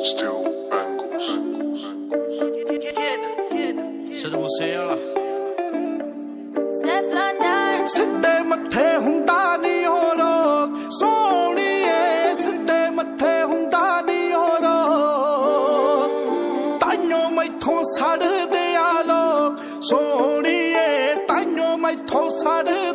still bangles. Shut up, say, Stefflon Don. Sit there, my tail. ਸਾੜ ਦੇ ਆ ਲੋ ਸੋਹਣੀਏ ਤਾਈਓ ਮੈਥੋਂ ਸਾੜ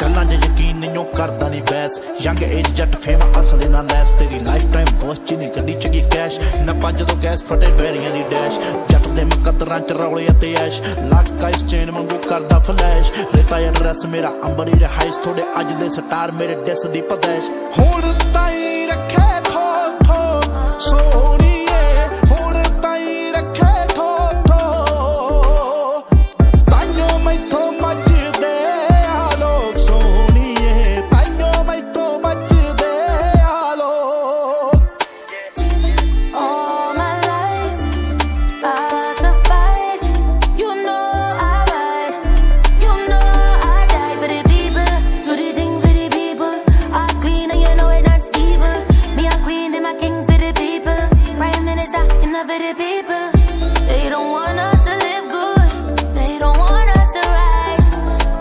ਗੱਲਾਂ 'ਚ ਯਕੀਨ ਨਹੀਂ, ਉਹ ਕਰਦਾ ਨਹੀਂ ਬੈਸ ਯੰਗ ਏਜ ਜੱਟ ਫੇਮ ਅਸਲੇ ਨਾਲ ਲੈਸ। ਤੇਰੀ ਲਾਈਫ ਟਾਈਮ ਬੋਸ ਚ ਨਹੀਂ ਕੱਢੀ ਚਗੀ ਕੈਸ਼ ਨਾ ਪੰਜ ਤੋਂ ਗੈਸ ਫਟੇ ਬੈਰੀਆਂ ਦੀ ਡੈਸ਼ ਜੱਟ ਦੇ ਮੁਕੱਦਰਾਂ ਚ ਰੌਲੇ ਅਤੇ ਐਸ਼। ਲੱਕ ਇਸ ਚੇਨ ਵਾਂਗੂ ਕਰਦਾ ਫਲੈਸ਼ ਰੇਤਾ ਐਡਰੈਸ ਮੇਰਾ ਅੰਬਰੀ ਰਹਾਇਸ। ਥੋੜੇ ਅੱਜ ਦੇ ਸਟਾਰ ਮੇਰੇ ਡਿਸ ਦੀ ਪਦੈਸ਼। ਹੁਣ ਤਾਈ enough for the people. They don't want us to live good. They don't want us to rise.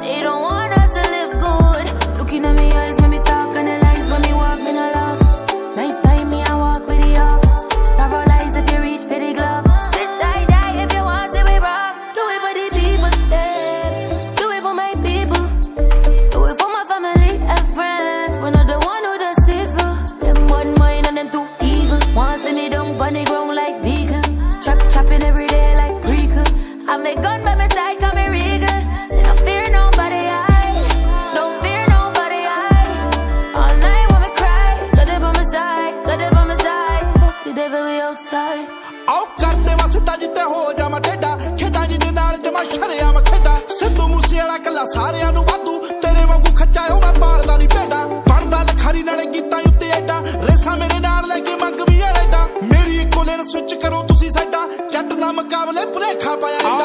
They don't want us to live good. Looking at me eyes when me talk and the lies when me walk me no lost. Night time me I walk with the ops. Paralyzed if you reach for the glove. Bitch die die if you want to be. Do it for the people, yeah. Do it for my people. Do it for my family and friends. The one. Them mind and them evil. See me on the ground. Chop chopping every day like prequel. I make gun by my side, call me regal. And I fear nobody, I don't fear nobody, I all night when we cry. Got it by my side, got it by my side. Fuck the devil, we outside. ਆਓ ਕਰਦੇ ਵਸਦਾ ਜਿੱਤੇ ਹੋ ਜਾਵਾਂ ਟੇਡਾ ਖੇਡਾਂ ਜਿਹਦੇ ਨਾਲ ਜਮਾ ਸ਼ਰਿਆਮ ਖੇਡਾਂ ਸਿੱਧੂ ਮੂਸੇ ਵਾਲਾ ਕੱਲਾ ਸਾਰਿਆਂ ਨੂੰ ਵਾਧੂ ਤੇ Diable, play capa ya.